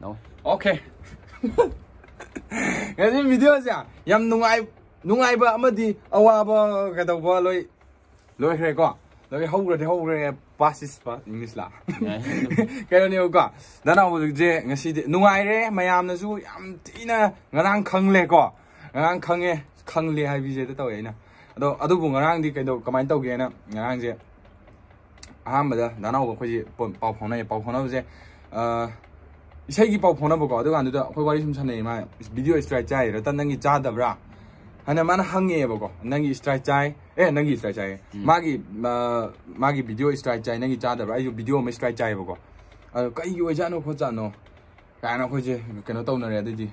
ꯅꯣ okay ꯉꯁꯤ ꯚꯤꯗꯤꯑꯣꯁꯦ ꯌꯥꯝ ꯅꯨꯡꯉꯥꯏ ꯅꯨꯡꯉꯥꯏꯕ ꯑꯃꯗꯤ ꯑꯋꯥꯕ ꯀꯩꯗꯧꯕ ꯂꯣꯏ ꯂꯣꯏꯈ꯭ꯔꯦꯀꯣ ꯂꯣꯏ ꯍꯧꯈ꯭ꯔꯗꯤ ꯍꯧꯈ꯭ꯔꯦ ꯄꯥꯁꯤꯁꯄ ꯏꯪꯂꯤꯁꯂꯥ ꯀꯩꯅꯣꯅꯦꯕꯀꯣ ꯗꯅꯥ ꯍꯧꯖꯤꯛꯁꯦ ꯉꯁꯤꯗꯤ ꯅꯨꯡꯉꯥꯏꯔꯦ ꯃꯌꯥꯝꯅꯁꯨ ꯌꯥꯝ ꯊꯤꯅ ꯉꯔꯥꯡ ꯈꯪꯂꯦꯀꯣ ꯉꯔꯥꯡ ꯈꯪꯉꯦ ꯈꯪꯂꯦ ꯍꯥꯏꯕꯤꯁꯦꯗ ꯇꯧꯋꯦ ꯑꯩꯅ ꯑꯗꯣ ꯑꯗꯨꯕꯨ ꯉꯔꯥꯡꯗꯤ ꯀꯩꯗꯧ ꯀꯃꯥꯏꯅ ꯇꯧꯒꯦꯅ ꯉꯔꯥꯡꯁꯦ ꯑꯍꯥꯟꯕꯗ ꯗꯅꯥꯎꯕ ꯑꯩꯈꯣꯏꯁꯦ ꯄꯥꯎ ꯐꯥꯎꯅꯩ ꯄꯥꯎ ꯐꯥꯎꯅꯕꯁꯦ ꯏꯁꯩꯒꯤ ꯄꯥꯎ ꯐꯥꯎꯅꯕꯀꯣ ꯑꯗꯨꯀꯥꯟꯗꯨꯗ ꯑꯩꯈꯣꯏ ꯋꯥꯔꯤ ꯁꯨꯝ ꯁꯥꯟꯅꯩ ꯃꯥ ꯚꯤꯗꯤꯑꯣ ꯏꯁꯇ꯭ꯔꯥꯏꯛ ꯆꯥꯏ ꯔꯇꯟ ꯅꯪꯒꯤ ꯆꯥꯗꯕ꯭ꯔꯥ ꯍꯥꯏꯅ ꯃꯥꯅ ꯍꯪꯉꯦꯕꯀꯣ ꯅꯪꯒꯤ ꯏꯁꯇ꯭ꯔꯥꯏꯛ ꯆꯥꯏ ꯑꯦ ꯅꯪꯒꯤ ꯏꯁꯇ꯭ꯔꯥꯏꯛ ꯆꯥꯏ ꯃꯥꯒꯤ ꯃꯥꯒꯤ ꯚꯤꯗꯤꯑꯣ ꯏꯁꯇ꯭ꯔꯥꯏꯛ ꯆꯥꯏ ꯅꯪꯒꯤ ꯆꯥꯗꯕ꯭ꯔꯥ ꯑꯩꯁꯨ ꯚꯤꯗꯤꯑꯣ ꯑꯃ ꯏꯁꯇ꯭ꯔꯥꯏꯛ ꯆꯥꯏꯌꯦꯕꯀꯣ ꯑꯗꯣ ꯀꯩꯒꯤ ꯑꯣꯏꯖꯥꯠꯅꯣ ꯈꯣꯠꯖꯥꯠꯅꯣ ꯀꯥꯏꯅ ꯑꯩꯈꯣꯏꯁꯦ ꯀꯩꯅꯣ ꯇꯧꯅꯔꯦ ꯑꯗꯨꯗꯤ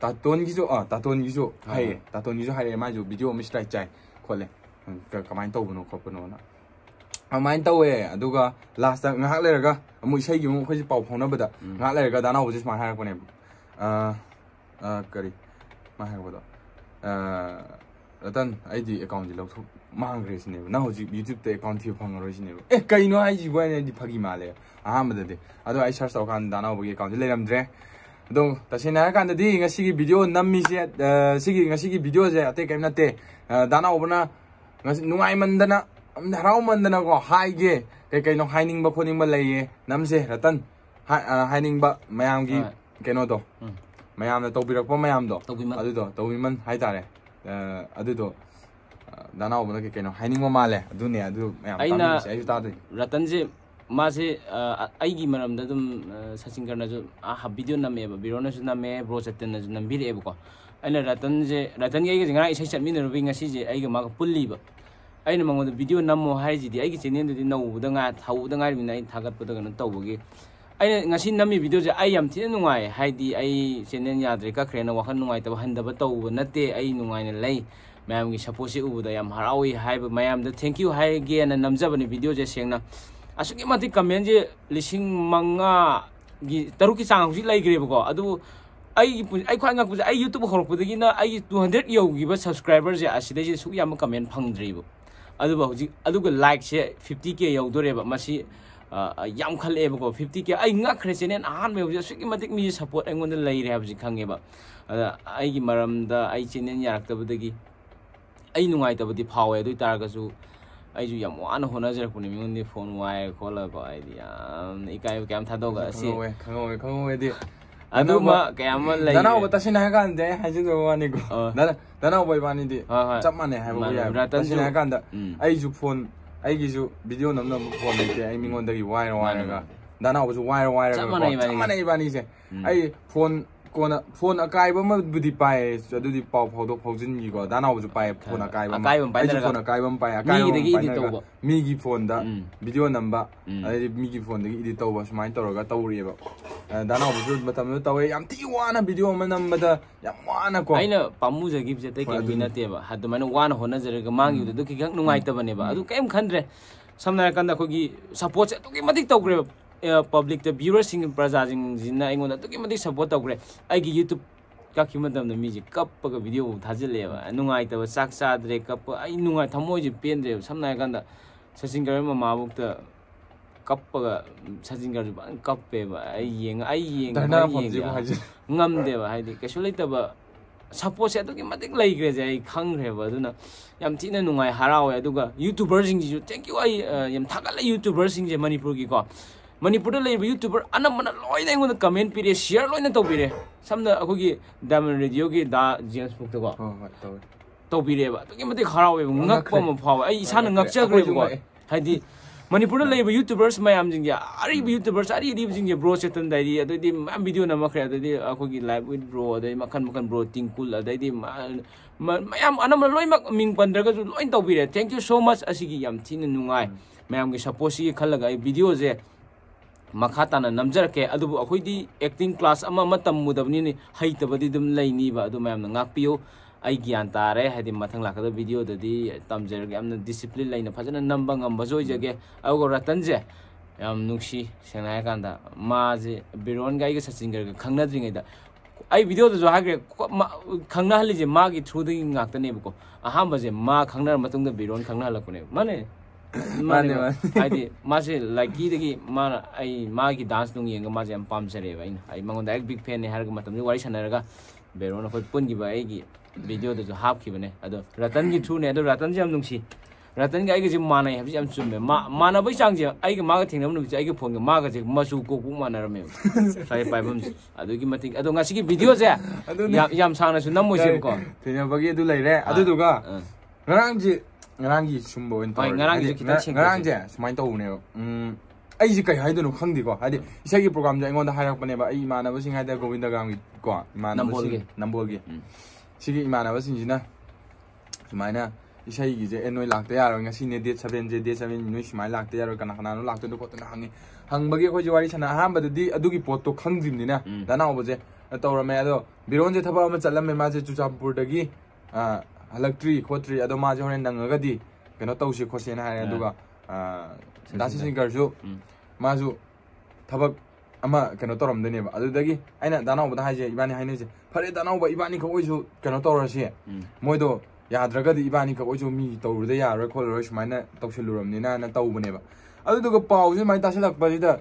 ꯇꯥꯇꯣꯟꯒꯤꯁꯨ ꯑꯥ ꯇꯥꯇꯣꯟꯒꯤꯁꯨ ꯍꯥꯏꯌꯦ ꯇꯥꯇꯣꯟꯒꯤꯁꯨ ꯍꯥꯏꯔꯛꯑꯦ ꯃꯥꯁꯨ ꯚꯤꯗꯤꯑꯣ ꯑꯃ ꯏꯁꯇ꯭ꯔꯥꯏꯛ ꯆꯥꯏ ꯈꯣꯠꯂꯦ ꯀꯃꯥꯏꯅ ꯇꯧꯕꯅꯣ ꯈꯣꯠꯄꯅꯣꯅ ꯑꯗꯨꯃꯥꯏꯅ ꯇꯧꯋꯦ ꯑꯗꯨꯒ ꯂꯥꯁꯇ ꯉꯥꯏꯍꯥꯛ ꯂꯩꯔꯒ ꯑꯃꯨꯛ ꯏꯁꯩꯒꯤ ꯑꯃꯨꯛ ꯑꯩꯈꯣꯏꯁꯦ ꯄꯥꯎ ꯐꯥꯎꯅꯕꯗ ꯉꯥꯏꯍꯥꯛ ꯂꯩꯔꯒ ꯗꯥꯅꯥꯎꯕꯁꯦ ꯁꯨꯃꯥꯏꯅ ꯍꯥꯏꯔꯛꯄꯅꯦꯕ ꯀꯔꯤ ꯃꯥ ꯍꯥꯏꯔꯛꯄꯗꯣ ꯔꯇꯟ ꯑꯩꯗꯤ ꯑꯦꯀꯥꯎꯟꯁꯦ ꯂꯧꯊꯣꯛ ꯃꯥꯡꯈ꯭ꯔꯦ ꯁꯤꯅꯦꯕ ꯅꯪ ꯍꯧꯖꯤꯛ ꯌꯨꯇ꯭ꯌꯨꯕꯇ ꯑꯦꯀꯥꯎꯟ ꯊꯤꯕ ꯐꯪꯉꯔꯣꯏ ꯁꯤꯅꯦꯕ ꯑꯦ ꯀꯩꯅꯣ ꯍꯥꯏꯁꯤꯕꯨ ꯑꯩꯅꯗꯤ ꯐꯥꯒꯤ ꯃꯥꯜꯂꯦ ꯑꯍꯥꯟꯕꯗꯗꯤ ꯑꯗꯣ ꯑꯩ ꯁꯔꯁ ꯇꯧꯀꯥꯟꯗ ꯗꯥꯅꯥꯎꯕꯒꯤ ꯑꯦꯀꯥꯎꯟꯁꯦ ꯂꯩꯔꯝꯗ꯭ꯔꯦ ꯑꯗꯣ ꯇꯁꯦꯡꯅ ꯍꯥꯏꯔꯀꯥꯟꯗꯗꯤ ꯉꯁꯤꯒꯤ ꯚꯤꯗꯤꯑꯣ ꯅꯝꯃꯤꯁꯦ ꯁꯤꯒꯤ ꯉꯁꯤꯒꯤ ꯚꯤꯗꯤꯑꯣꯁꯦ ꯑꯇꯩ ꯀꯔꯤꯝ ꯅꯠꯇꯦ ꯗꯥꯅꯥꯎꯕꯅ ꯉꯁꯤ ꯅꯨꯡꯉꯥꯏꯃꯟꯗꯅ ꯍꯔꯥꯎꯃꯟꯗꯅꯀꯣ ꯍꯥꯏꯒꯦ ꯀꯩ ꯀꯩꯅꯣ ꯍꯥꯏꯅꯤꯡꯕ ꯈꯣꯠꯅꯤꯡꯕ ꯂꯩꯌꯦ ꯅꯝꯁꯦ ꯔꯇꯟ ꯍꯥꯏꯅꯤꯡꯕ ꯃꯌꯥꯝꯒꯤ ꯀꯩꯅꯣꯗꯣ ꯃꯌꯥꯝꯅ ꯇꯧꯕꯤꯔꯛꯄ ꯃꯌꯥꯝꯗꯣ ꯑꯗꯨꯗꯣ ꯇꯧꯕꯤꯃꯟ ꯍꯥꯏꯇꯥꯔꯦ ꯑꯗꯨꯗꯣ ꯗꯅꯥꯎꯕꯅ ꯀꯩ ꯀꯩꯅꯣ ꯍꯥꯏꯅꯤꯡꯕ ꯃꯥꯜꯂꯦ ꯑꯗꯨꯅꯦ ꯑꯗꯨ ꯃꯌꯥꯝ ꯑꯩꯅ ꯑꯩꯁꯨ ꯇꯥꯗꯣꯏꯅꯤ ꯔꯇꯟꯁꯦ ꯃꯥꯁꯦ ꯑꯩꯒꯤ ꯃꯔꯝꯗ ꯑꯗꯨꯝ ꯁꯆꯤꯟꯀꯔꯅꯁꯨ ꯚꯤꯗꯤꯑꯣ ꯅꯝꯃꯦꯕ ꯕꯤꯔꯣꯅꯁꯨ ꯅꯝꯃꯦ ꯕ꯭ꯔꯣ ꯆꯇꯟꯅꯁꯨ ꯅꯝꯕꯤꯔꯛꯑꯦꯕꯀꯣ ꯑꯩꯅ ꯔꯇꯟꯁꯦ ꯔꯇꯟꯒꯤ ꯑꯩꯒꯁꯦ ꯉꯔꯥꯡ ꯏꯁꯩ ꯆꯠꯃꯤꯟꯅꯔꯨꯕꯒꯤ ꯉꯁꯤꯁꯦ ꯑꯩꯒ ꯃꯥꯒ ꯄꯨꯜꯂꯤꯕ ꯑꯩꯅ ꯃꯉꯣꯟꯗ ꯚꯤꯗꯤꯑꯣ ꯅꯝꯃꯣ ꯍꯥꯏꯔꯤꯁꯤꯗꯤ ꯑꯩꯒꯤ ꯆꯦꯅꯦꯜꯗꯨꯗꯤ ꯅꯧꯕꯗ ꯉꯥꯏ ꯍꯧꯕꯗ ꯉꯥꯏꯔꯤꯕꯅꯤꯅ ꯑꯩꯅ ꯊꯥꯒꯠꯄꯗ ꯀꯩꯅꯣ ꯇꯧꯕꯒꯤ ꯑꯩꯅ ꯉꯁꯤ ꯅꯝꯃꯤ ꯚꯤꯗꯤꯑꯣꯁꯦ ꯑꯩ ꯌꯥꯝ ꯊꯤꯅ ꯅꯨꯡꯉꯥꯏ ꯍꯥꯏꯗꯤ ꯑꯩ ꯆꯦꯅꯦꯜ ꯌꯥꯗ꯭ꯔꯦ ꯀꯛꯈ꯭ꯔꯦꯅ ꯋꯥꯈꯜ ꯅꯨꯡꯉꯥꯏꯇꯕ ꯍꯟꯊꯕ ꯇꯧꯕ ꯅꯠꯇꯦ ꯑꯩ ꯅꯨꯡꯉꯥꯏꯅ ꯂꯩ ꯃꯌꯥꯝꯒꯤ ꯁꯞꯄꯣꯔꯠꯁꯤ ꯎꯕꯗ ꯌꯥꯝ ꯍꯔꯥꯎꯏ ꯍꯥꯏꯕ ꯃꯌꯥꯝꯗ ꯊꯦꯡꯛ ꯌꯨ ꯍꯥꯏꯒꯦꯅ ꯅꯝꯖꯕꯅꯤ ꯚꯤꯗꯤꯑꯣꯁꯦ ꯁꯦꯡꯅ ꯑꯁꯨꯛꯀꯤ ꯃꯇꯤꯛ ꯀꯃꯦꯟꯁꯦ ꯂꯤꯁꯤꯡ ꯃꯉꯥꯒꯤ ꯇꯔꯨꯛꯀꯤ ꯆꯥꯡ ꯍꯧꯖꯤꯛ ꯂꯩꯈ꯭ꯔꯦꯕꯀꯣ ꯑꯗꯨꯕꯨ ꯑꯩꯒꯤ ꯑꯩ ꯈ꯭ꯋꯥꯏ ꯉꯛꯄꯁꯦ ꯑꯩ ꯌꯨꯇ꯭ꯌꯨꯕ ꯍꯧꯔꯛꯄꯗꯒꯤꯅ ꯑꯩꯒꯤ ꯇꯨ ꯍꯟꯗ꯭ꯔꯦꯗ ꯌꯧꯈꯤꯕ ꯁꯕꯁꯀ꯭ꯔꯥꯏꯕꯔꯁꯦ ꯑꯁꯤꯗꯩꯁꯦ ꯁꯨꯛ ꯌꯥꯝꯅ ꯀꯃꯦꯟ ꯐꯪꯗ꯭ꯔꯤꯕ ꯑꯗꯨꯕꯨ ꯍꯧꯖꯤꯛ ꯑꯗꯨꯒ ꯂꯥꯏꯛꯁꯦ ꯐꯤꯐꯇꯤ ꯀꯦ ꯌꯧꯗꯣꯔꯦꯕ ꯃꯁꯤ ꯌꯥꯝ ꯈꯜꯂꯛꯑꯦꯕꯀꯣ ꯐꯤꯐꯇꯤ ꯀꯦ ꯑꯩ ꯉꯛꯈ꯭ꯔꯦ ꯆꯦꯅꯦꯜ ꯑꯍꯥꯟꯕ ꯍꯧꯖꯤꯛ ꯑꯁꯨꯛꯀꯤ ꯃꯇꯤꯛ ꯃꯤꯁꯦ ꯁꯞꯄꯣꯔꯠ ꯑꯩꯉꯣꯟꯗ ꯂꯩꯔꯦ ꯍꯥꯏꯕꯁꯤ ꯈꯪꯉꯦꯕ ꯑꯗ ꯑꯩꯒꯤ ꯃꯔꯝꯗ ꯑꯩ ꯆꯦꯅꯦꯜ ꯌꯥꯔꯛꯇꯕꯗꯒꯤ ꯑꯩ ꯅꯨꯡꯉꯥꯏꯇꯕꯗꯤ ꯐꯥꯎꯋꯦ ꯑꯗꯨ ꯑꯣꯏꯇꯥꯔꯒꯁꯨ ꯑꯩꯁꯨ ꯌꯥꯝ ꯋꯥꯅ ꯍꯣꯠꯅꯖꯔꯛꯄꯅꯤ ꯃꯤꯉꯣꯟꯗꯤ ꯐꯣꯟ ꯋꯥꯏꯔ ꯈꯣꯠꯂꯒꯀꯣ ꯑꯩꯗꯤ ꯌꯥꯝꯅ ꯏꯀꯥꯏꯕ ꯀꯌꯥꯝ ꯊꯥꯗꯣꯛꯑꯒ ꯑꯁꯤ ꯈꯪꯍꯧꯋꯦ ꯈꯪꯍꯧꯋꯦ ꯈꯪꯍꯧꯋꯦꯗꯤ Ano ba? Kaya mo lang. Dana ba tashi na kan de? Haji do wa ni ko. Dana dana ba ba ni di. Chap man ne ha ba ya. Tashi na kan da. Ai ju phone. Ai gi ju video nam nam phone ni te ai mi ngon da gi wire wire ga. Dana ba ju wire wire ga. Chap man ne ba ni se. Ai phone kona phone akai ba ma budi pai adu di pau phau do phau jin gi go dana ba ju pai phone akai ba. Akai ba pai da. Phone akai ba pai akai ba. Mi gi di to ba. Mi gi phone da video number. Ai mi gi phone da gi di to ba smai to ga to ri ba. ꯗꯥꯅꯥꯎꯕꯁꯨ ꯃꯇꯝꯗꯨꯗ ꯇꯧꯋꯦ ꯌꯥꯝ ꯊꯤ ꯋꯥꯅ video ꯑꯃ ꯅꯝꯕꯗ ꯌꯥꯝ ꯋꯥꯅꯀꯣ ꯑꯩꯅ ꯄꯥꯝꯃꯨꯖꯈꯤꯕꯁꯦ ꯑꯇꯩ ꯀꯩꯝꯒꯤ ꯅꯠꯇꯦꯕ ꯑꯗꯨꯃꯥꯏꯅ ꯋꯥꯅ ꯍꯣꯠꯅꯖꯔꯒ ꯃꯥꯡꯈꯤꯕꯗꯨ ꯑꯗꯨ ꯈꯤꯇꯪ ꯅꯨꯡꯉꯥꯏꯇꯕꯅꯦꯕ ꯑꯗꯨ ꯀꯩꯝ ꯈꯟꯗ꯭ꯔꯦ ꯁꯝꯅ ꯍꯥꯏꯔꯀꯥꯟꯗ ꯑꯩꯈꯣꯏꯒꯤ ꯁꯞꯄꯣꯔꯠꯁꯦ ꯑꯗꯨꯛꯀꯤ ꯃꯇꯤꯛ ꯇꯧꯈ꯭ꯔꯦꯕ ꯄꯕ꯭ꯂꯤꯛꯇ ꯚ꯭ꯌꯨꯋꯔꯁꯤꯡ ꯄ꯭ꯔꯖꯥꯁꯤꯡꯁꯤꯅ ꯑꯩꯉꯣꯟꯗ ꯑꯗꯨꯛꯀꯤ ꯃꯇꯤꯛ ꯁꯞꯄꯣꯔꯠ ꯇꯧꯈ꯭ꯔꯦ ꯑꯩꯒꯤ ꯌꯨꯇꯨꯕ ꯀꯛꯈꯤꯕ ꯃꯇꯝꯗ ꯃꯤꯁꯦ ꯀꯞꯄꯒ ꯚꯤꯗꯤꯑꯣ ꯊꯥꯖꯤꯜꯂꯦꯕ ꯅꯨꯡꯉꯥꯏꯇꯕ ꯆꯥꯛ ꯆꯥꯗ꯭ꯔꯦ ꯀꯞꯄ ꯑꯩ ꯅꯨꯡꯉꯥꯏ ꯊꯃꯣꯏꯁꯦ ꯄꯦꯟꯗ꯭ꯔꯦꯕ ꯁꯝꯅ ꯍꯥꯏꯔꯀꯥꯟꯗ ꯁꯆꯤꯟ ꯒꯔ ꯃꯃꯥꯕꯨꯛꯇ ꯀꯞꯄꯒ ꯁꯆꯤꯟ ꯒꯔꯁꯨ ꯐꯖꯅ ꯀꯞꯄꯦꯕ ꯑꯩ ꯌꯦꯡꯉ ꯑꯩ ꯌꯦꯡꯉ ꯉꯝꯗꯦꯕ ꯍꯥꯏꯗꯤ ꯀꯩꯁꯨ ꯂꯩꯇꯕ ꯁꯞꯄꯣꯔꯠꯁꯦ ꯑꯗꯨꯛꯀꯤ ꯃꯇꯤꯛ ꯂꯩꯈ꯭ꯔꯦꯁꯦ ꯑꯩ ꯈꯪꯈ꯭ꯔꯦꯕ ꯑꯗꯨꯅ ꯌꯥꯝ ꯊꯤꯅ ꯅꯨꯡꯉꯥꯏ ꯍꯔꯥꯎꯋꯦ ꯑꯗꯨꯒ ꯌꯨꯇꯨꯕꯔꯁꯤꯡꯁꯤꯁꯨ ꯊꯦꯡꯛ ꯌꯨ ꯑꯩ ꯌꯥꯝ ꯊꯥꯒꯠꯂꯦ ꯌꯨꯇꯨꯕꯔꯁꯤꯡꯁꯦ ꯃꯅꯤꯄꯨꯔꯒꯤꯀꯣ ꯃꯅꯤꯄꯨꯔꯗ ꯂꯩꯔꯤꯕ ꯌꯨꯇꯨꯕꯔ ꯑꯅꯝꯕꯅ ꯂꯣꯏꯅ ꯑꯩꯉꯣꯟꯗ ꯀꯃꯦꯟ ꯄꯤꯔꯦ ꯁꯤꯌꯔ ꯂꯣꯏꯅ ꯇꯧꯕꯤꯔꯦ ꯁꯝꯅ ꯑꯩꯈꯣꯏꯒꯤ ꯗꯥꯏꯃꯟ ꯔꯦꯗꯤꯑꯣꯒꯤ ꯗꯥ ꯖꯦꯝꯁ ꯕꯨꯛꯇꯀꯣ ꯇꯧꯕꯤꯔꯦꯕ ꯑꯗꯨꯛꯀꯤ ꯃꯇꯤꯛ ꯍꯔꯥꯎꯋꯦꯕ ꯉꯛꯄ ꯑꯃ ꯐꯥꯎꯋꯦ ꯑꯩ ꯏꯁꯥꯅ ꯉꯛꯆꯈ꯭ꯔꯦꯕꯀꯣ ꯍꯥꯏꯗꯤ ꯃꯅꯤꯄꯨꯔꯗ ꯂꯩꯔꯤꯕ ꯌꯨꯇꯨꯕꯔꯁ ꯃꯌꯥꯝꯁꯤꯡꯁꯦ ꯑꯔꯤꯕ ꯌꯨꯇꯨꯕꯔꯁ ꯑꯔꯤ ꯑꯔꯤꯕꯁꯤꯡꯁꯦ ꯕ꯭ꯔꯣ ꯆꯦꯇꯟ ꯗꯥꯏꯔꯤ ꯑꯗꯩꯗꯤ ꯃꯌꯥꯝ ꯚꯤꯗꯤꯑꯣ ꯅꯝꯃꯛꯈ꯭ꯔꯦ ꯑꯗꯩꯗꯤ ꯑꯩꯈꯣꯏꯒꯤ ꯂꯥꯏꯐ ꯋꯤꯠ ꯕ꯭ꯔꯣ ꯑꯗꯩ ꯃꯈꯟ ꯃꯈꯟ ꯕ꯭ꯔꯣ ꯇꯤꯡꯀꯨꯜ ꯑꯗꯩꯗꯤ ꯃꯌꯥꯝ ꯑꯅꯝꯕꯅ ꯂꯣꯏꯅꯃꯛ ꯃꯤꯡ ꯄꯟꯗ꯭ꯔꯒꯁꯨ ꯂꯣꯏ ꯇꯧꯕꯤꯔꯦ ꯊꯦꯡꯛ ꯌꯨ ꯁꯣ ꯃꯆ ꯑꯁꯤꯒꯤ ꯌꯥꯝ ꯊꯤꯅ ꯅꯨꯡꯉꯥꯏ ꯃꯌꯥꯝꯒꯤ ꯁꯞꯄꯣꯔꯠꯁꯤꯒꯤ ꯈꯜꯂꯒ ꯑꯩ ꯚꯤꯗꯤꯑꯣꯁꯦ ꯃꯈꯥ ꯇꯥꯅ ꯅꯝꯖꯔꯛꯀꯦ ꯑꯗꯨꯕꯨ ꯑꯩꯈꯣꯏꯗꯤ ꯑꯦꯛꯇꯤꯡ ꯀ꯭ꯂꯥꯁ ꯑꯃ ꯑꯃ ꯇꯝꯃꯨꯗꯕꯅꯤꯅ ꯍꯩꯇꯕꯗꯤ ꯑꯗꯨꯝ ꯂꯩꯅꯤꯕ ꯑꯗꯨ ꯃꯌꯥꯝꯅ ꯉꯥꯛꯄꯤꯌꯨ ꯑꯩ ꯒ꯭ꯌꯥꯟ ꯇꯥꯔꯦ ꯍꯥꯏꯗꯤ ꯃꯊꯪ ꯂꯥꯛꯀꯗꯕ ꯚꯤꯗꯤꯑꯣꯗꯗꯤ ꯇꯝꯖꯔꯒꯦ ꯌꯥꯝꯅ ꯗꯤꯁꯤꯄ꯭ꯂꯤꯟ ꯂꯩꯅ ꯐꯖꯅ ꯅꯝꯕ ꯉꯝꯕꯁꯨ ꯑꯣꯏꯖꯒꯦ ꯑꯗꯨꯒ ꯔꯇꯟꯁꯦ ꯌꯥꯝ ꯅꯨꯡꯁꯤ ꯁꯦꯡꯅ ꯍꯥꯏꯔꯀꯥꯟꯗ ꯃꯥꯁꯦ ꯕꯤꯔꯣꯟꯒ ꯑꯩꯒ ꯁꯆꯤꯟꯒꯔꯒ ꯈꯪꯅꯗ꯭ꯔꯤꯉꯩꯗ ꯑꯩ ꯚꯤꯗꯤꯑꯣꯗꯁꯨ ꯍꯥꯏꯈ꯭ꯔꯦ ꯈꯪꯅꯍꯜꯂꯤꯁꯦ ꯃꯥꯒꯤ ꯊ꯭ꯔꯨꯗꯒꯤ ꯉꯥꯛꯇꯅꯦꯕꯀꯣ ꯑꯍꯥꯟꯕꯁꯦ ꯃꯥ ꯈꯪꯅꯔ ꯃꯇꯨꯡꯗ ꯕꯤꯔꯣꯟ ꯈꯪꯅꯍꯜꯂꯛꯄꯅꯦꯕ ꯃꯥꯅꯦ ꯃꯥꯅꯦ ꯍꯥꯏꯗꯤ ꯃꯥꯁꯦ ꯂꯥꯏꯀꯤꯗꯒꯤ ꯃꯥꯅ ꯑꯩ ꯃꯥꯒꯤ ꯗꯥꯟꯁ ꯅꯨꯡ ꯌꯦꯡꯉꯒ ꯃꯥꯁꯦ ꯌꯥꯝ ꯄꯥꯝꯖꯔꯛꯑꯦꯕ ꯑꯩꯅ ꯑꯩ ꯃꯉꯣꯟꯗ ꯑꯩ ꯕꯤꯛ ꯐꯦꯟꯅꯦ ꯍꯥꯏꯔꯒ ꯃꯇꯝꯗꯨꯗ ꯋꯥꯔꯤ ꯁꯥꯟꯅꯔꯒ ꯕꯦꯔꯣꯟ ꯑꯩꯈꯣꯏ ꯄꯨꯟꯈꯤꯕ ꯑꯩꯒꯤ ꯚꯤꯗꯤꯑꯣꯗꯁꯨ ꯍꯥꯞꯈꯤꯕꯅꯦ ꯑꯗꯣ ꯔꯇꯟꯒꯤ ꯊ꯭ꯔꯨꯅꯦ ꯑꯗꯣ ꯔꯇꯟꯁꯦ ꯌꯥꯝ ꯅꯨꯡꯁꯤ ꯔꯇꯟꯒ ꯑꯩꯒꯁꯦ ꯃꯥꯟꯅꯩ ꯍꯥꯏꯕꯁꯦ ꯌꯥꯝ ꯆꯨꯝꯃꯦ ꯃꯥꯟꯅꯕꯒꯤ ꯆꯥꯡꯁꯦ ꯑꯩꯒ ꯃꯥꯒ ꯊꯦꯡꯅꯕ ꯅꯨꯃꯤꯠꯁꯦ ꯑꯩꯒꯤ ꯐꯣꯟꯒ ꯃꯥꯒꯁꯦ ꯃꯆꯨ ꯀꯣꯛꯄꯨ ꯃꯥꯟꯅꯔꯝꯃꯦꯕ ꯁ꯭ꯋꯥꯏ ꯄꯥꯏꯐꯝꯁꯦ ꯑꯗꯨꯒꯤ ꯃꯇꯤꯛ ꯑꯗꯣ ꯉꯁꯤꯒꯤ ꯚꯤꯗꯤꯑꯣꯁꯦ ꯌꯥꯝ ꯁꯥꯡꯅꯁꯨ ꯅꯝꯃꯣꯏꯁꯦꯕꯀꯣ ꯊꯦꯡꯅꯕꯒꯤ ꯑꯗꯨ ꯂꯩꯔꯦ ꯑꯗꯨꯗꯨꯒ ngarangje ngarangi chumbo en tor ngarangi kita chek ngarangje sumai to ne um ai ji kai haidu no khang di ko hadi isa gi program ja ngon da harak pane ba ai imana ba sing haida govinda gam gi ko imana ba sing nambol gi sigi imana ba sing jina sumai na isa gi je enoi lakta yaro ngasi ne date 7 je date 7 noi sumai lakta yaro kana kana no lakta do ko na hangi hangba gi ko ji wari chana aham ba di adu gi pot to khang jim ni na dana obo je tawra me ado biron je thaba ma chalam me ma je chuchapur da gi ꯍꯜꯂꯛꯇ꯭ꯔꯤ ꯈꯣꯠꯇ꯭ꯔꯤ ꯑꯗꯣ ꯃꯥꯁꯦ ꯍꯣꯔꯦꯟ ꯅꯪꯉꯒꯗꯤ ꯀꯩꯅꯣ ꯇꯧꯁꯤ ꯈꯣꯠꯁꯦꯅ ꯍꯥꯏꯔꯦ ꯑꯗꯨꯒ ꯗꯥꯁꯤ ꯁꯤꯡꯒꯔꯁꯨ ꯃꯥꯁꯨ ꯊꯕꯛ ꯑꯃ ꯀꯩꯅꯣ ꯇꯧꯔꯝꯗꯣꯏꯅꯦꯕ ꯑꯗꯨꯗꯒꯤ ꯑꯩꯅ ꯗꯥꯅꯥꯎꯕꯗ ꯍꯥꯏꯁꯦ ꯏꯕꯥꯅꯤ ꯍꯥꯏꯅꯩꯁꯦ ꯐꯔꯦ ꯗꯥꯅꯥꯎꯕ ꯏꯕꯥꯅꯤꯈꯛ ꯑꯣꯏꯁꯨ ꯀꯩꯅꯣ ꯇꯧꯔꯁꯤ ꯃꯣꯏꯗꯣ ꯌꯥꯗ꯭ꯔꯒꯗꯤ ꯏꯕꯥꯅꯤꯈꯛ ꯑꯣꯏꯁꯨ ꯃꯤ ꯇꯧꯔꯨꯗ ꯌꯥꯔꯣꯏ ꯈꯣꯠꯂꯔꯣꯏ ꯁꯨꯃꯥꯏꯅ ꯇꯧꯁꯤꯜꯂꯨꯔꯕꯅꯤꯅ ꯇꯧꯕꯅꯦꯕ ꯑꯗꯨꯗꯨꯒ ꯄꯥꯎꯁꯦ ꯁꯨꯃꯥꯏꯅ ꯇꯥꯁꯤꯜꯂꯛꯄꯁꯤꯗ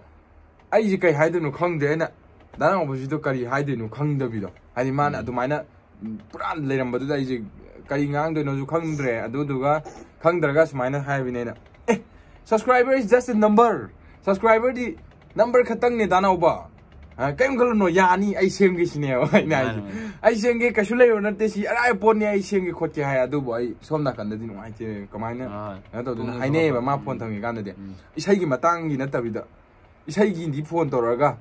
ꯑꯩꯁꯦ ꯀꯩ ꯍꯥꯏꯗꯣꯏꯅꯣ ꯈꯪꯗꯦ ꯑꯩꯅ ꯗꯥꯅꯥꯎꯕꯁꯤꯗꯣ ꯀꯔꯤ ꯍꯥꯏꯗꯣꯏꯅꯣ ꯈꯪꯗꯕꯤꯗꯣ ꯍꯥꯏꯗꯤ ꯃꯥꯅ ꯑꯗꯨꯃꯥꯏꯅ ꯄꯨꯔꯥ ꯂꯩꯔꯝꯕꯗꯨꯗ ꯑꯩꯁꯦ ꯀꯔꯤ ꯉꯥꯡꯗꯣꯏꯅꯣꯁꯨ ꯈꯪꯗ꯭ꯔꯦ ꯑꯗꯨꯗꯨꯒ ꯈꯪꯗ꯭ꯔꯒ ꯁꯨꯃꯥꯏꯅ ꯍꯥꯏꯕꯅꯦ ꯑꯩꯅ ꯑꯦ ꯁꯕꯁꯀ꯭ꯔꯥꯏꯕꯔ ꯏꯁ ꯖꯁ ꯑ ꯅꯝꯕꯔ ꯁꯕꯁꯀ꯭ꯔꯥꯏꯕꯔꯗꯤ ꯅꯝꯕꯔ ꯈꯛꯇꯪꯅꯦ ꯗꯥꯅꯥꯎꯕ ꯀꯔꯤꯝ ꯈꯜꯂꯨꯅꯣ ꯌꯥꯅꯤ ꯑꯩ ꯁꯦꯝꯒꯦ ꯁꯤꯅꯦꯕ ꯑꯩꯅ ꯍꯥꯏꯁꯦ ꯑꯩ ꯁꯦꯝꯒꯦ ꯀꯩꯁꯨ ꯂꯩꯕ ꯅꯠꯇꯦ ꯁꯤ ꯑꯔꯥꯏꯕ ꯄꯣꯠꯅꯤ ꯑꯩ ꯁꯦꯝꯒꯦ ꯈꯣꯠꯀꯦ ꯍꯥꯏ ꯑꯗꯨꯕꯨ ꯑꯩ ꯁꯣꯝ ꯅꯥꯀꯟꯗꯗꯤ ꯅꯨꯡꯉꯥꯏꯇꯦ ꯀꯃꯥꯏꯅ ꯀꯩꯅꯣ ꯇꯧꯗꯣꯏꯅꯣ ꯍꯥꯏꯅꯩꯌꯦꯕ ꯃꯥ ꯐꯣꯟ ꯊꯝꯉꯤꯀꯥꯟꯗꯗꯤ ꯏꯁꯩꯒꯤ ꯃꯇꯥꯡꯒꯤ ꯅꯠꯇꯕꯤꯗ ꯏꯁꯩꯒꯤꯗꯤ ꯐꯣꯟ ꯇꯧꯔꯒ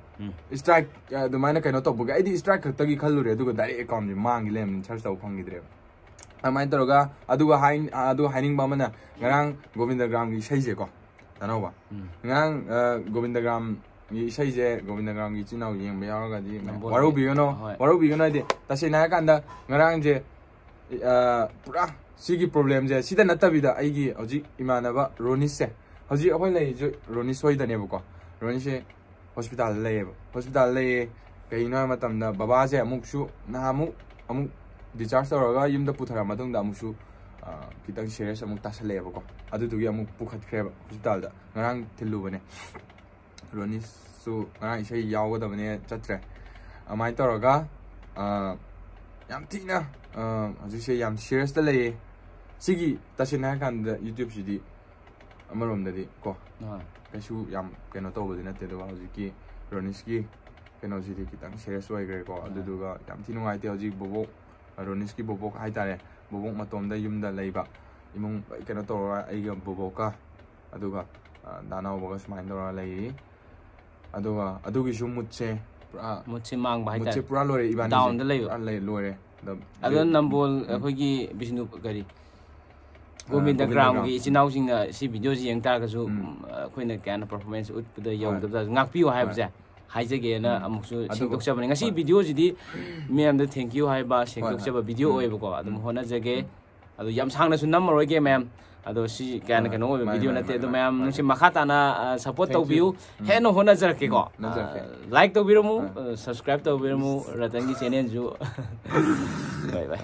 ꯏꯁꯇ꯭ꯔꯥꯏꯛ ꯑꯗꯨꯃꯥꯏꯅ ꯀꯩꯅꯣ ꯇꯧꯕꯒꯤ ꯑꯩꯗꯤ ꯏꯁꯇ꯭ꯔꯥꯏꯛ ꯈꯛꯇꯒꯤ ꯈꯜꯂꯨꯔꯦ ꯑꯗꯨꯒ ꯗꯥꯏꯔꯦꯛ ꯑꯦꯀꯥꯎꯟꯁꯦ ꯃꯥꯡꯈꯤ ꯂꯩꯔꯝꯅꯤ ꯁꯔꯆ ꯇꯧꯕ ꯐꯪꯈꯤꯗ꯭ꯔꯦꯕ ꯑꯗꯨꯃꯥꯏꯅ ꯇꯧꯔꯒ ꯑꯗꯨꯒ ꯑꯗꯨ ꯍꯥꯏꯅꯤꯡꯕ ꯑꯃꯅ ꯉꯔꯥꯡ ꯒꯣꯕꯤꯟꯗꯒ꯭ꯔꯥꯝꯒꯤ ꯏꯁꯩꯁꯦꯀꯣ ꯇꯥꯅꯧꯕ ꯉꯔꯥꯡ ꯒꯣꯕꯤꯟꯗꯒ꯭ꯔꯥꯝꯒꯤ ꯏꯁꯩꯁꯦ ꯒꯣꯕꯤꯟꯗꯒ꯭ꯔꯥꯝꯒꯤ ꯏꯆꯤꯜ ꯏꯅꯥꯎ ꯌꯦꯡꯕ ꯌꯥꯎꯔꯒꯗꯤ ꯋꯥꯔꯧꯕꯤꯒꯅꯣ ꯋꯥꯔꯧꯕꯤꯒꯅꯣ ꯍꯥꯏꯗꯤ ꯇꯁꯦꯡꯅ ꯍꯥꯏꯔ ꯀꯥꯟꯗ ꯉꯔꯥꯡꯁꯦ ꯄꯨꯔꯥ ꯁꯤꯒꯤ ꯄ꯭ꯔꯣꯕ꯭ꯂꯦꯝꯁꯦ ꯁꯤꯗ ꯅꯠꯇꯕꯤꯗ ꯑꯩꯒꯤ ꯍꯧꯖꯤꯛ ꯏꯃꯥꯟꯅꯕ ꯔꯣꯅꯤꯁꯁꯦ ꯍꯧꯖꯤꯛ ꯑꯩꯈꯣꯏ ꯂꯩꯔꯤꯁꯦ ꯔꯣꯅꯤꯁ ꯍꯣꯏꯗꯅꯦꯕꯀꯣ ꯔꯣꯅꯤꯁꯁꯦ ꯍꯣꯁꯄꯤꯇꯥꯜꯗ ꯂꯩꯌꯦꯕ ꯍꯣꯁꯄꯤꯇꯥꯜꯗ ꯂꯩꯌꯦ ꯀꯩꯒꯤꯅꯣ ꯍꯥꯏꯕ ꯃꯇꯝꯗ ꯕꯕꯥꯁꯦ ꯑꯃꯨꯛꯁꯨ ꯅꯍꯥꯟꯃꯨꯛ ꯑꯃꯨꯛ ꯗꯤꯆꯥꯔꯖ ꯇꯧꯔꯒ ꯌꯨꯝꯗ ꯄꯨꯊꯔ ꯃꯇꯨꯡꯗ ꯑꯃꯨꯛꯁꯨ ꯈꯤꯇꯪ ꯁꯦꯔꯤꯌꯁ ꯑꯃꯨꯛ ꯇꯥꯁꯜꯂꯛꯑꯦꯕꯀꯣ ꯑꯗꯨꯗꯨꯒꯤ ꯑꯃꯨꯛ ꯄꯨꯈꯠꯈ꯭ꯔꯦꯕ ꯍꯣꯁꯄꯤꯇꯥꯜꯗ ꯉꯔꯥꯡ ꯊꯤꯜꯂꯨꯕꯅꯦ ꯔꯣꯅꯤꯁꯁꯨ ꯉꯔꯥꯡ ꯏꯁꯩ ꯌꯥꯎꯒꯗꯕꯅꯦ ꯆꯠꯇ꯭ꯔꯦ ꯑꯗꯨꯃꯥꯏꯅ ꯇꯧꯔꯒ ꯌꯥꯝ ꯊꯤꯅ ꯍꯧꯖꯤꯛꯁꯦ ꯌꯥꯝ ꯁꯤꯔꯤꯌꯁꯇ ꯂꯩꯌꯦ ꯁꯤꯒꯤ ꯇꯁꯦꯡꯅ ꯍꯥꯏꯔ ꯀꯥꯟꯗ ꯌꯨꯇ꯭ꯌꯨꯕꯁꯤꯗꯤ ꯑꯃꯔꯣꯝꯗꯗꯤ ꯀꯣ ꯀꯩꯁꯨ ꯌꯥꯝ ꯀꯩꯅꯣ ꯇꯧꯕꯗꯤ ꯅꯠꯇꯦ ꯑꯗꯨꯒ ꯍꯧꯖꯤꯛꯀꯤ ꯔꯣꯅꯤꯁꯀꯤ ꯀꯩꯅꯣꯁꯤꯗꯤ ꯈꯤꯇꯪ ꯁꯦꯔꯤꯌꯁ ꯑꯣꯏꯈ꯭ꯔꯦꯀꯣ ꯑꯗꯨꯗꯨꯒ ꯌꯥꯝ ꯊꯤ ꯅꯨꯡꯉꯥꯏꯇꯦ ꯍꯧꯖꯤꯛ ꯕꯣꯕꯣꯛ ꯔꯣꯅꯤꯁꯀꯤ ꯕꯣꯕꯣꯛ ꯍꯥꯏꯇꯥꯔꯦ ꯕꯣꯕꯣꯛ ꯃꯇꯣꯝꯗ ꯌꯨꯝꯗ ꯂꯩꯕ ꯏꯃꯨꯡ ꯀꯩꯅꯣ ꯇꯧꯔꯒ ꯑꯩꯒ ꯕꯣꯕꯣꯛꯀ ꯑꯗꯨꯒ ꯗꯥꯅꯥꯎꯕꯒ ꯁꯨꯃꯥꯏꯅ ꯇꯧꯔꯒ ꯂꯩꯔꯤ ꯑꯗꯨꯒ ꯑꯗꯨꯒꯤꯁꯨ ꯃꯨꯠꯁꯦ ꯄꯨꯔꯥ ꯃꯨꯠꯁꯦ ꯃꯥꯡꯕ ꯍꯥꯏꯇꯥꯔꯦ ꯃꯨꯠꯁꯦ ꯄꯨꯔꯥ ꯂꯣꯏꯔꯦ ꯏꯕꯥꯅꯤ ꯗꯥꯎꯟꯗ ꯂꯩꯕ ꯂꯣꯏꯔꯦ ꯑꯗꯨꯅ ꯅꯝꯕꯣꯜ ꯑꯩꯈꯣꯏꯒꯤ ꯕꯤꯁꯅꯨ ꯀꯔꯤ ꯒꯣꯕꯤꯟꯗꯒ꯭ꯔꯥꯝꯒꯤ ꯏꯆꯤꯟ ꯏꯅꯥꯎꯁꯤꯡꯅ ꯁꯤ ꯚꯤꯗꯤꯑꯣꯁꯤ ꯌꯦꯡ ꯇꯥꯔꯒꯁꯨ ꯑꯩꯈꯣꯏꯅ ꯀꯌꯥꯅ ꯄꯔꯐꯣꯔꯃꯦꯟꯁ ꯎꯠꯄꯗ ꯌꯧꯗꯕꯗ ꯉꯥꯛꯄꯤꯌꯨ ꯍꯥꯏꯕꯁꯦ ꯍꯥꯏꯖꯒꯦꯅ ꯑꯃꯨꯛꯁꯨ ꯁꯦꯡꯗꯣꯛꯆꯕꯅꯦ ꯉꯁꯤ ꯚꯤꯗꯤꯑꯣꯁꯤꯗꯤ ꯃꯌꯥꯝꯗ ꯊꯦꯡꯛ ꯌꯨ ꯍꯥꯏꯕ ꯁꯦꯡꯗꯣꯛꯆꯕ ꯚꯤꯗꯤꯑꯣ ꯑꯣꯏꯕꯀꯣ ꯑꯗꯨꯝ ꯍꯣꯠꯅꯖꯒꯦ ꯑꯗꯣ ꯌꯥꯝ ꯁꯥꯡꯅꯁꯨ ꯅꯝꯃꯔꯣꯏꯒꯦ ꯃꯌꯥꯝ ꯑꯗꯣ ꯁꯤ ꯀꯌꯥꯅ ꯀꯩꯅꯣ ꯑꯣꯏꯕ ꯚꯤꯗꯤꯑꯣ ꯅꯠꯇꯦ ꯑꯗꯣ ꯃꯌꯥꯝ ꯅꯪꯁꯤ ꯃꯈꯥ ꯇꯥꯅ ꯁꯞꯄꯣꯔꯠ ꯇꯧꯕꯤꯌꯨ ꯍꯦꯟꯅ ꯍꯣꯠꯅꯖꯔꯛꯀꯦꯀꯣ ꯂꯥꯏꯛ ꯇꯧꯕꯤꯔꯝꯃꯨ ꯁꯕꯁꯀ꯭ꯔꯥꯏꯕ ꯇꯧꯕꯤꯔꯝꯃꯨ ꯔꯇꯟꯒꯤ ꯆꯦꯅꯦꯜꯁꯨ ꯕꯥꯏ ꯕꯥꯏ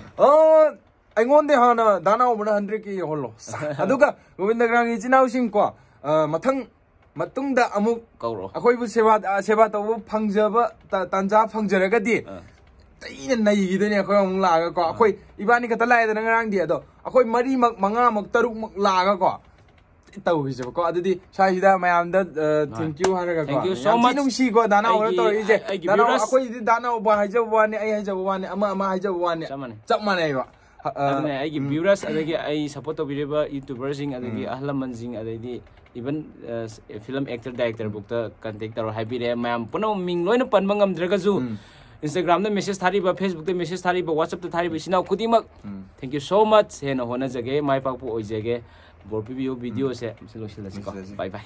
ꯑꯩꯉꯣꯟꯗ ꯍꯥꯟꯅ ꯗꯥꯅꯥꯎꯕꯅ ꯍꯟꯗ꯭ꯔꯦꯗꯀꯤ ꯌꯧꯍꯜꯂꯣ ꯑꯗꯨꯒ ꯒꯣꯕꯤꯟꯗꯒ꯭ꯔꯥꯝꯒꯤ ꯏꯆꯤꯟ ꯏꯅꯥꯎꯁꯤꯡ ꯀꯣ ꯃꯊꯪ ꯃꯇꯨꯡꯗ ꯑꯃꯨꯛ ꯀꯧꯔꯣ ꯑꯩꯈꯣꯏꯕꯨ ꯁꯦꯕꯥ ꯁꯦꯕꯥ ꯇꯧꯕ ꯐꯪꯖꯕ ꯇꯥꯟꯖꯥ ꯐꯪꯖꯔꯒꯗꯤ ꯇꯩꯅ ꯅꯩꯈꯤꯗꯣꯏꯅꯦ ꯑꯩꯈꯣꯏ ꯑꯃꯨꯛ ꯂꯥꯛꯑꯒ ꯀꯣ ꯑꯩꯈꯣꯏ ꯏꯕꯥꯅꯤ ꯈꯛꯇ ꯂꯥꯛꯑꯦꯗꯅ ꯉꯔꯥꯡꯗꯤ ꯑꯗꯣ ꯑꯩꯈꯣꯏ ꯃꯔꯤꯃꯛ ꯃꯉꯥꯃꯛ ꯇꯔꯨꯛꯃꯛ ꯂꯥꯛꯑꯒ ꯀꯣ ꯇꯧꯈꯤꯁꯦꯕꯀꯣ ꯑꯗꯨꯗꯤ ꯁ꯭ꯋꯥꯏꯁꯤꯗ ꯃꯌꯥꯝꯗ ꯊꯦꯡꯛ ꯌꯨ ꯍꯥꯏꯔꯒ ꯀꯣ ꯌꯥꯝ ꯊꯤ ꯅꯨꯡꯁꯤꯀꯣ ꯗꯥꯅꯥꯎꯕꯅ ꯇꯧꯔꯛꯏꯁꯦ ꯗꯥꯅꯥꯎ ꯑꯩꯈꯣꯏꯗꯤ ꯗꯥꯅꯥꯎꯕ ꯍꯥꯏꯖꯕ ꯋꯥꯅꯤ ꯑꯩ ꯍꯥꯏꯖꯕ ꯋꯥꯅꯤ ꯑꯃ ꯑꯃ ꯍꯥꯏꯖꯕ ꯋꯥꯅꯤ ꯆꯞ ꯃꯥꯟꯅꯩꯕ ꯑꯗꯨꯅꯦ ꯑꯩꯒꯤ ꯚ꯭ꯌꯨꯔꯁ ꯑꯗꯒꯤ ꯑꯩ ꯁꯞꯄꯣꯔꯠ ꯇꯧꯕꯤꯔꯤꯕ ꯌꯨꯇꯨꯕꯔꯁꯤꯡ ꯑꯗꯒꯤ ꯑꯍꯜ ꯂꯃꯟꯁꯤꯡ ꯑꯗꯩꯗꯤ ꯏꯚꯟ ꯐꯤꯂꯝ ꯑꯦꯛꯇꯔ ꯗꯥꯏꯔꯦꯛꯇꯔꯕꯨꯛꯇ ꯀꯟꯇꯦꯛ ꯇꯧꯔ ꯍꯥꯏꯕꯤꯔꯛꯑꯦ ꯃꯌꯥꯝ ꯄꯨꯝꯅꯃꯛ ꯃꯤꯡ ꯂꯣꯏꯅ ꯄꯟꯕ ꯉꯝꯗ꯭ꯔꯒꯁꯨ ꯏꯟꯁꯇꯥꯒ꯭ꯔꯥꯝꯗ ꯃꯦꯁꯦꯖ ꯊꯥꯔꯤꯕ ꯐꯦꯁꯕꯨꯛꯇ ꯃꯦꯁꯦꯖ ꯊꯥꯔꯤꯕ ꯋꯥꯆꯞꯇ ꯊꯥꯔꯤꯕ ꯏꯆꯤꯟ ꯏꯅꯥꯎ ꯈꯨꯗꯤꯡꯃꯛ ꯊꯦꯡꯛ ꯌꯨ ꯁꯣ ꯃꯆ ꯍꯦꯟꯅ ꯍꯣꯠꯅꯖꯒꯦ ꯃꯥꯏ ꯄꯥꯛꯄ ꯑꯣꯏꯖꯒꯦ ꯕꯣꯔ ꯄꯤꯕꯤꯌꯨ ꯚꯤꯗꯤꯑꯣꯁꯦ ꯂꯣꯏꯁꯤꯜꯂꯁꯤꯀꯣ ꯕꯥꯏ ꯕꯥꯏ